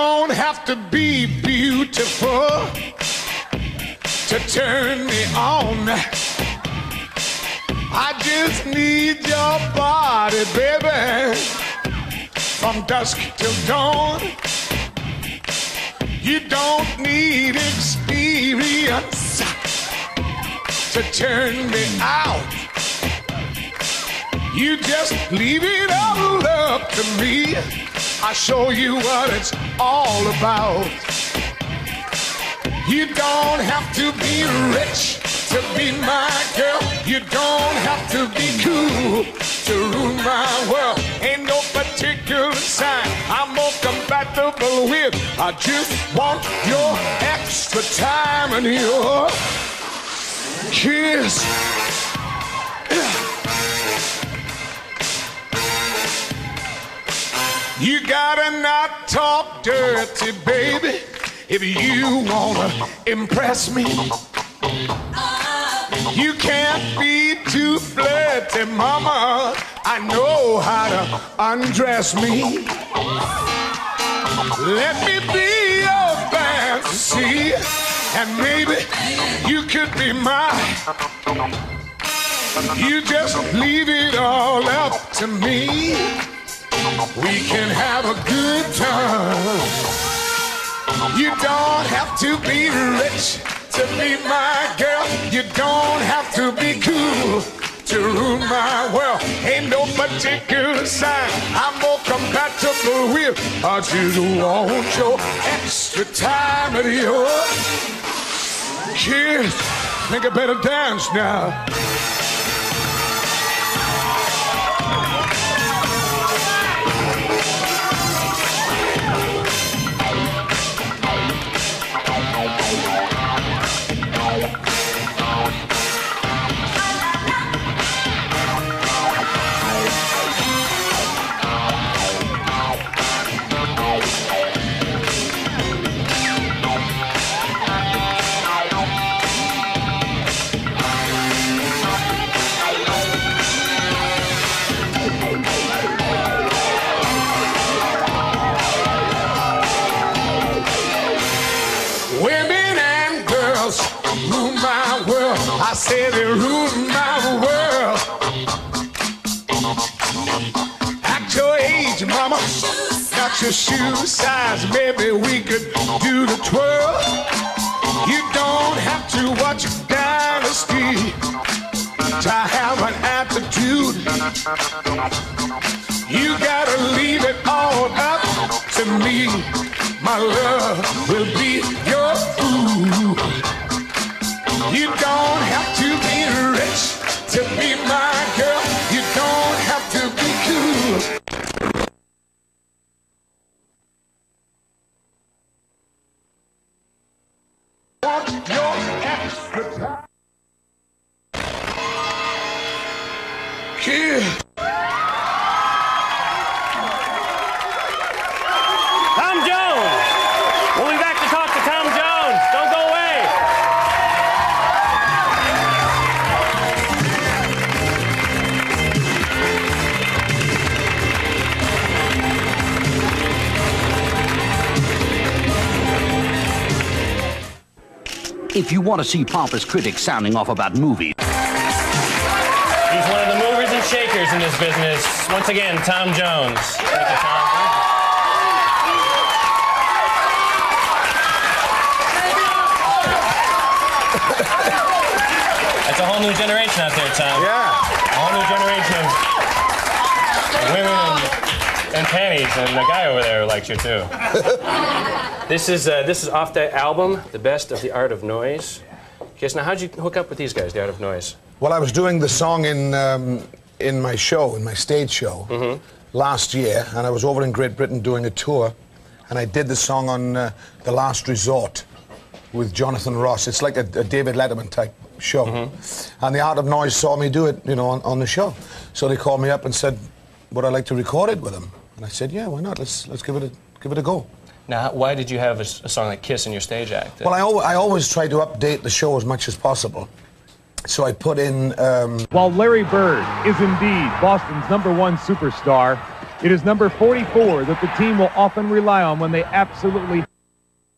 don't have to be beautiful to turn me on. I just need your body, baby, from dusk till dawn. You don't need experience to turn me out. You just leave it all up to me. I'll show you what it's all about. You don't have to be rich to be my girl. You don't have to be cool to rule my world. Ain't no particular sign I'm more compatible with. I just want your extra time and your kiss. You gotta not talk dirty, baby, if you wanna impress me. You can't be too flirty, mama. I know how to undress me. Let me be your fantasy, and maybe you could be mine. You just leave it all up to me. We can have a good time. You don't have to be rich to be my girl. You don't have to be cool to rule my world. Ain't no particular sign I'm more compatible with. I just want your extra time of your kiss. Think I better dance now. Your shoe size. Maybe we could do the twirl. You don't have to watch Dynasty to have an attitude. You gotta leave it all up to me. My love will be your food. You don't have to Want If you want to see pompous critics sounding off about movies, He's one of the movers and shakers in this business. Once again, Tom Jones. Thank you, Tom. That's a whole new generation out there, Tom. Yeah. A whole new generation of women and, and panties, and the guy over there likes you too. this is uh, this is off the album, "The Best of the Art of Noise." Yes. Now, how'd you hook up with these guys, The Art of Noise? Well, I was doing the song in um, in my show, in my stage show, last year, and I was over in Great Britain doing a tour, and I did the song on uh, The Last Resort with Jonathan Ross. It's like a, a David Letterman type show, and the Art of Noise saw me do it, you know, on, on the show. So they called me up and said, "Would I like to record it with him? And I said, "Yeah, why not? Let's let's give it a give it a go." Now, why did you have a song like Kiss in your stage act? Well, I, al- I always try to update the show as much as possible. So I put in um, While Larry Bird is indeed Boston's number one superstar, It is number 44 that the team will often rely on when they absolutely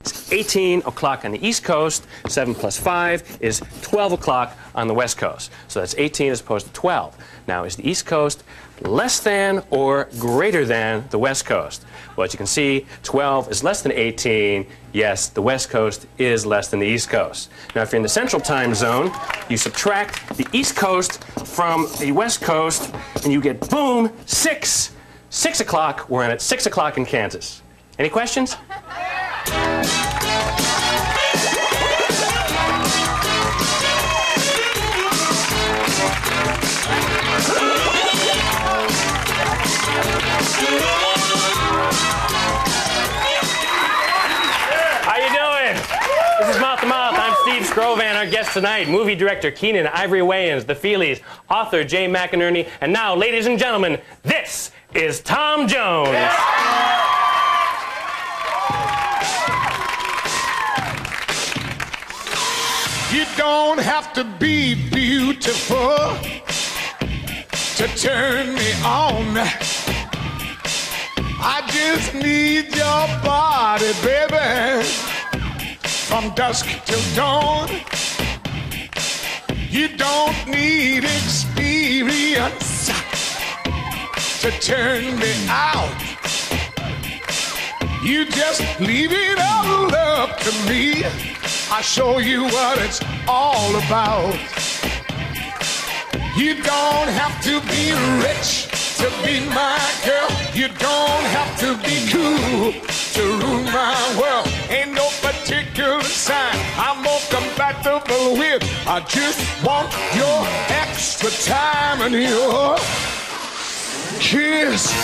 It's 18 o'clock on the East Coast. 7 plus 5 is 12 o'clock on the West Coast. So that's 18 as opposed to 12. Now, is the East Coast less than or greater than the West Coast? Well, as you can see, 12 is less than 18. Yes, the West Coast is less than the East Coast. Now, if you're in the Central Time Zone, you subtract the East Coast from the West Coast, and you get, boom, 6. 6 o'clock. We're in at 6 o'clock in Kansas. Any questions? I'm Scrovan. Our guest tonight, movie director Keenan Ivory Wayans, The Feelies, author Jay McInerney, and now, ladies and gentlemen, this is Tom Jones. You don't have to be beautiful to turn me on. I just need your body, baby, from dusk till dawn. You don't need experience to turn me out. You just leave it all up to me. I'll show you what it's all about. You don't have to be rich to be my girl. You don't have to be cool to rule my world. Particular sign I'm more compatible with. I just want your extra time and your kiss.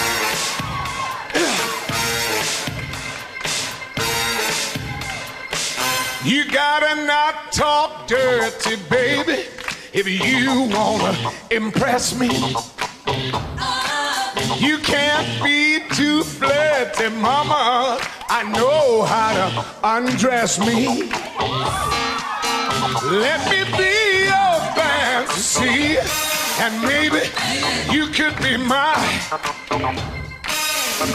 You gotta not talk dirty, baby, if you wanna impress me. You can't be too flirty, mama. I know how to undress me. Let me be your fantasy, and maybe you could be mine.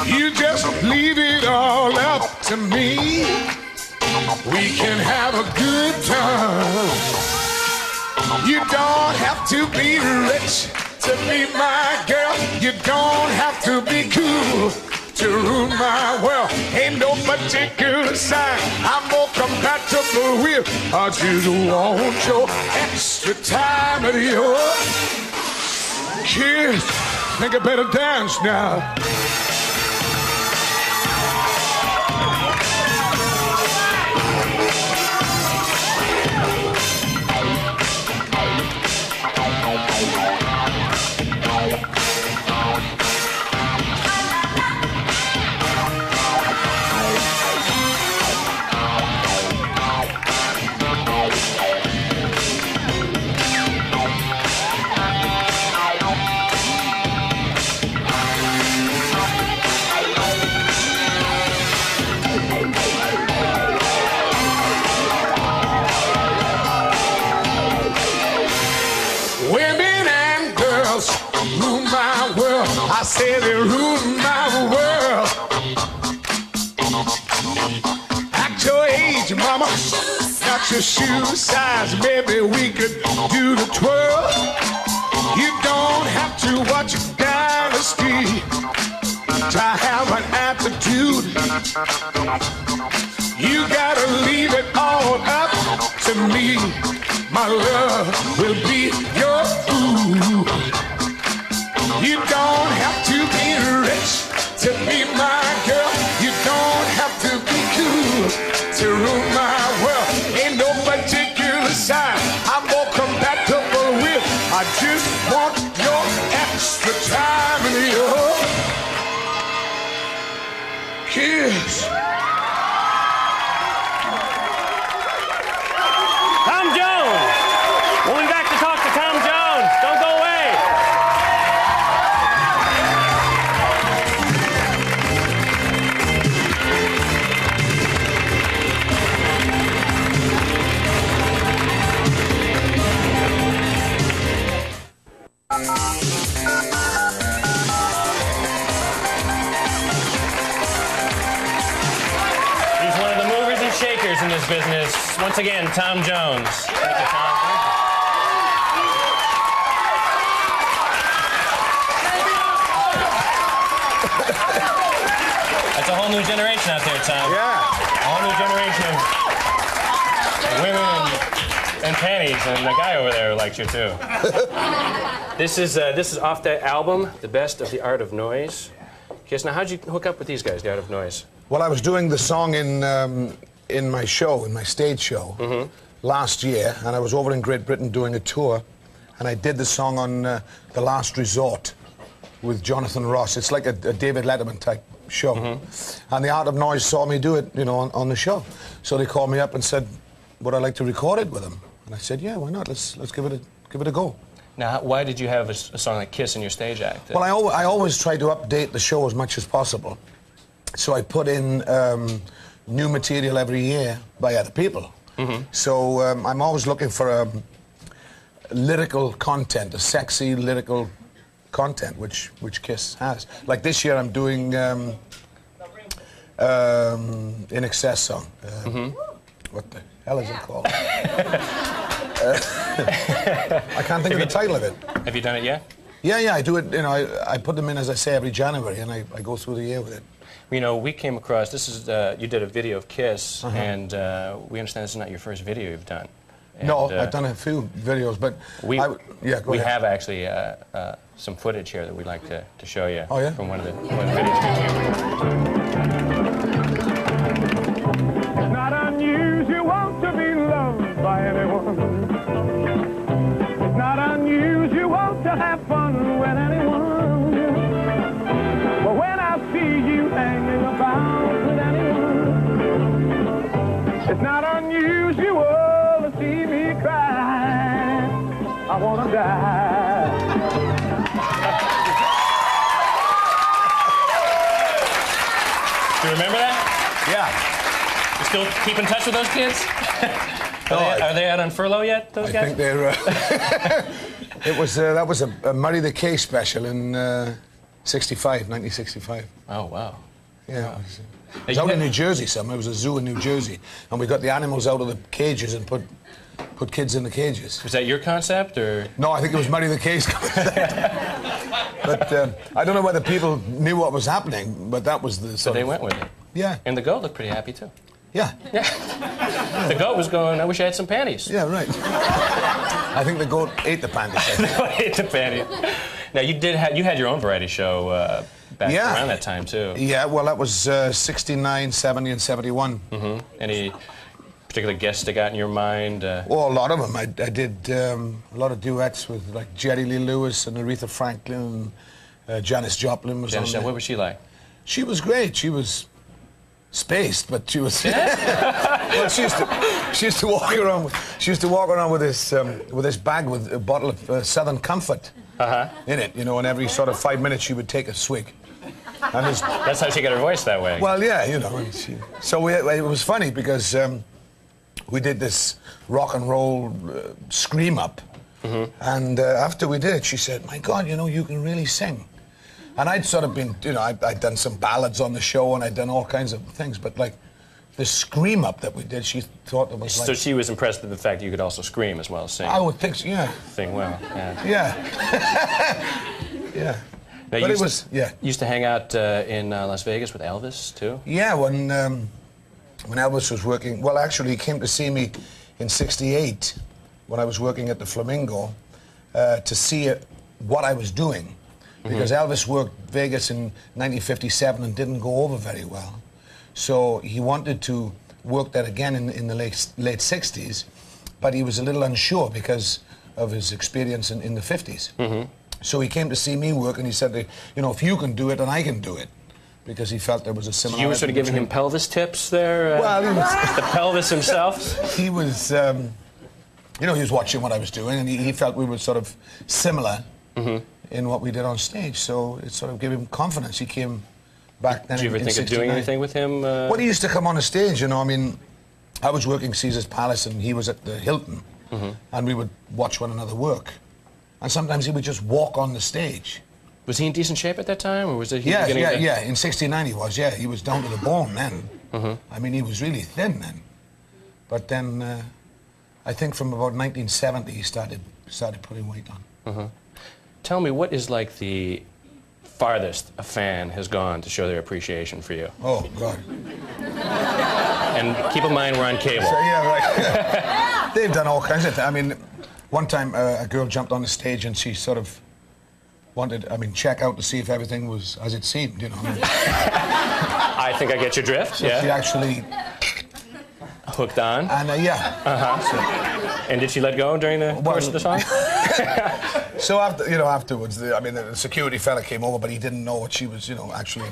You just leave it all up to me. We can have a good time. You don't have to be rich to be my girl. You don't have to sign I'm more compatible with. I just want your extra time and your kiss. Think I better dance now. Shoe size. Maybe we could do the twirl. You don't have to watch a Dynasty to have an attitude. You gotta leave it all up to me. My love will be kiss. Business. Once again, Tom Jones. Thank you, Tom. That's a whole new generation out there, Tom. Yeah. A whole new generation of women and, panties, and the guy over there likes you too. this is uh, this is off that album, The Best of the Art of Noise. Kiss. Now, how'd you hook up with these guys, The Art of Noise? Well, I was doing the song in um, in my show, in my stage show, last year, and I was over in Great Britain doing a tour, and I did the song on uh, The Last Resort with Jonathan Ross. It's like a, a David Letterman type show, and the Art of Noise saw me do it, you know, on, on the show. So they called me up and said, "Would I like to record it with them?" And I said, "Yeah, why not? Let's let's give it a give it a go." Now, why did you have a song like Kiss in your stage act? Well, I, al- I always try to update the show as much as possible. So I put in um, new material every year by other people. So um, I'm always looking for a lyrical content, a sexy lyrical content, which which Kiss has. Like this year, I'm doing um, um, INXS song. Uh, What the hell is it called? Uh, I can't think of the title of it. Have you done it yet? Yeah, yeah, I do it. You know, I, I put them in as I say every January, and I, I go through the year with it. You know, we came across this is uh, you did a video of Kiss, Uh-huh. and uh, we understand this is not your first video you've done. no, And, uh, I've done a few videos, but We, I, yeah, go we ahead. have actually uh, uh, some footage here that we'd like to, to show you Oh, yeah? from one of the, one of the videos. It's not unusual to be loved by anyone. It's not unusual to have it's not unusual to see me cry. I wanna die. Do you remember that? Yeah, You still keep in touch with those kids? No, are, they, I- are they out on furlough yet? Those guys? I guys? think they're. Uh, it was uh, that was a, a Murray the K special in uh, '65, 1965. Oh wow. Yeah, it was, uh, it was you out in New Jersey. Somewhere it was a zoo in New Jersey, and we got the animals out of the cages and put put kids in the cages. Was that your concept or? No, I think it was Murray the K's concept. but um, I don't know whether people knew what was happening, but that was the. So they of- went with it. Yeah, And the goat looked pretty happy too. yeah, Yeah. The goat was going. I wish I had some panties. yeah, right. I think the goat ate the pandas. I think. I hate the panties. Now you did have you had your own variety show uh, back Yeah. around that time too. Yeah, well, that was uh, 69, 70, and 71. Any particular guests that got in your mind? Uh, Well, a lot of them. I, I did um, a lot of duets with like Jerry Lee Lewis and Aretha Franklin. And, uh, Janis Joplin was Janis, on what was she like? She was great. She was spaced, but she was. well, she used to she used to walk around. With, she used to walk around with this um, with this bag with a bottle of uh, Southern Comfort Uh-huh. in it. You know, and every sort of five minutes she would take a swig. And it's, That's how she got her voice that way. well, yeah, you know. She, so we, it was funny because um, we did this rock and roll uh, scream up, and uh, after we did it, she said, "My God, you know, you can really sing." And I'd sort of been, you know, I'd, I'd done some ballads on the show and I'd done all kinds of things, but like the scream up that we did, she thought it was like. so she was impressed with the fact that you could also scream as well as sing. I would think, so, yeah, Sing well. Yeah. yeah, yeah. Now, But it was, to, yeah. Used to hang out uh, in uh, Las Vegas with Elvis too. Yeah, when um, when Elvis was working, well, actually, he came to see me in '68 when I was working at the Flamingo uh, to see uh, what I was doing, because Elvis worked Vegas in 1957 and didn't go over very well, so he wanted to work that again in, in the late late '60s, but he was a little unsure because of his experience in, in the '50s. So he came to see me work, and he said, "You know, if you can do it, then I can do it." Because he felt there was a similarity. You were sort of giving him pelvis tips there. Uh, Well, the pelvis himself. he was, um, you know, he was watching what I was doing, and he, he felt we were sort of similar Mm-hmm. in what we did on stage. So it sort of gave him confidence. He came back then. Did you ever in, in think of doing anything with him? Uh, Well, he used to come on a stage, you know. I mean, I was working Caesar's Palace, and he was at the Hilton, Mm-hmm. and we would watch one another work. And sometimes he would just walk on the stage. was he in decent shape at that time, or was it? He Yeah, yeah, to- yeah. In '69 he was. Yeah, he was down to the bone then. Mm-hmm. I mean, he was really thin then. But then uh, I think from about 1970 he started started putting weight on. Tell me, what is like the farthest a fan has gone to show their appreciation for you? Oh God. And keep in mind we're on cable. So, yeah, right. They've done all kinds of things. I mean, one time uh, a girl jumped on the stage and she sort of wanted, I mean, check out to see if everything was as it seemed, you know. I mean, I think I get your drift. She Yeah. She actually, Hooked on. and uh, yeah. And did she let go during the course of the song? So after, you know, afterwards, the, I mean, the security fella came over, but he didn't know what she was, you know, actually.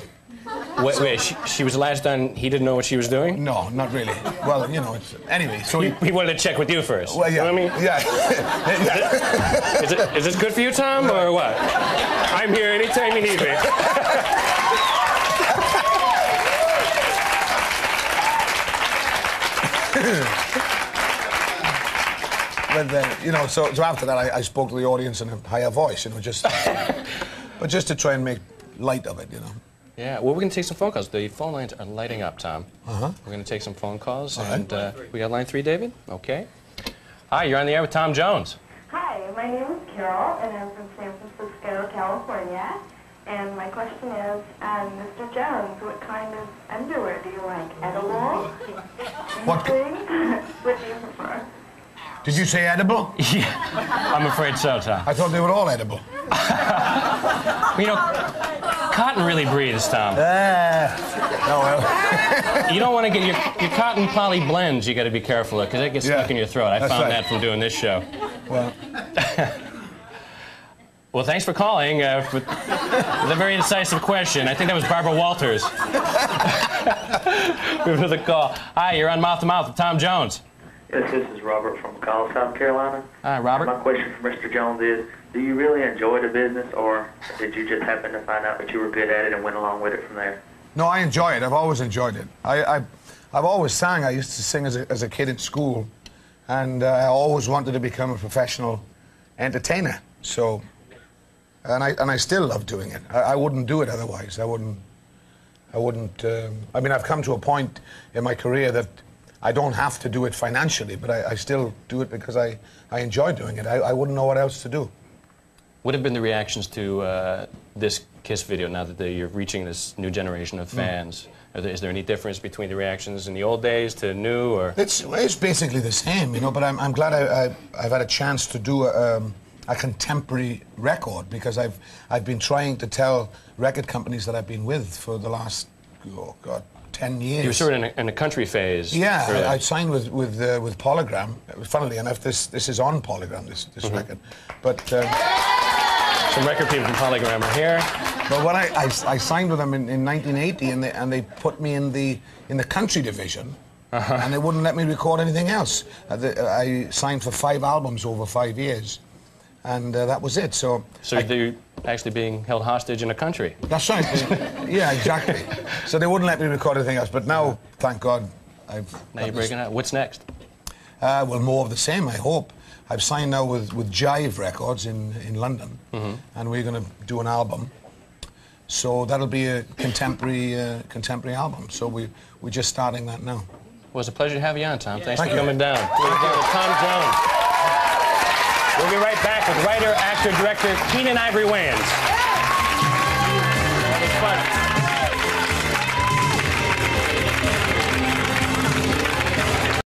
Wait, wait. She, she was last done. He didn't know what she was doing. No, not really. Well, you know, it's, anyway. So He, he, wanted to check with you first. well, yeah, You know what I mean? yeah. Is, it, is this good for you, Tom, or what? I'm here anytime you need me. But then, you know, so, so after that, I, I spoke to the audience in a higher voice, you know, just, but just to try and make light of it, you know. Yeah, well, we're going to take some phone calls. The phone lines are lighting up, Tom. Uh-huh. We're going to take some phone calls. right. and uh, we got line three, David? Okay. Hi, you're on the air with Tom Jones. Hi, my name is Carol, and I'm from San Francisco, California. And my question is, um, Mr. Jones, what kind of underwear do you like? Edible? What c- Anything? what do you prefer? Did you say edible? Yeah, I'm afraid so, Tom. I thought they were all edible. You know, cotton really breathes, Tom. Ah. no, well, You don't want to get your, your cotton poly blends, you got to be careful of, because that gets Yeah, stuck in your throat. I that's found right. that from doing this show. well, Well, thanks for calling uh, with, with a very incisive question. I think that was Barbara Walters. Give her the call. Hi, you're on Mouth to Mouth with Tom Jones. Yes, this is Robert from McColl, South Carolina. Hi, Robert. My question for Mr. Jones is, do you really enjoy the business, or did you just happen to find out that you were good at it and went along with it from there? no, I enjoy it. I've always enjoyed it. I, I, I've always sang. I used to sing as a, as a kid at school, and uh, I always wanted to become a professional entertainer. So, and I and I still love doing it. I, I wouldn't do it otherwise. I wouldn't. I wouldn't. Um, I mean, I've come to a point in my career that I don't have to do it financially, but I, I still do it because I, I enjoy doing it. I, I wouldn't know what else to do. What have been the reactions to uh, this Kiss video now that you're reaching this new generation of fans? Are there, is there any difference between the reactions in the old days to new, or It's, it's basically the same, you know, but I'm, I'm glad I, I've had a chance to do a, um, a contemporary record because I've, I've been trying to tell record companies that I've been with for the last, oh God, 10 years. you were sort of in a, in a country phase? Yeah? I, I signed with with uh, with Polygram. Funnily enough, this this is on Polygram. This this Mm-hmm. record, but um, Some record people from Polygram are here. but when I, I, I signed with them in, in 1980, and they and they put me in the in the country division, Uh-huh. and they wouldn't let me record anything else. Uh, the, I signed for five albums over five years, and uh, that was it. So, So I- they're actually being held hostage in a country. that's right. yeah, exactly. So they wouldn't let me record anything else. But now, thank God, I've Now you're breaking out. What's next? Uh, well, more of the same, I hope. I've signed now with, with Jive Records in, in London, mm-hmm. and we're going to do an album. So that'll be a contemporary uh, contemporary album. So we we're just starting that now. Well, it's a pleasure to have you on, Tom. Yeah. Thanks Thank for you. coming down. Tom Jones. We'll be right back with writer, actor, director Keenan Ivory Wayans. That was fun.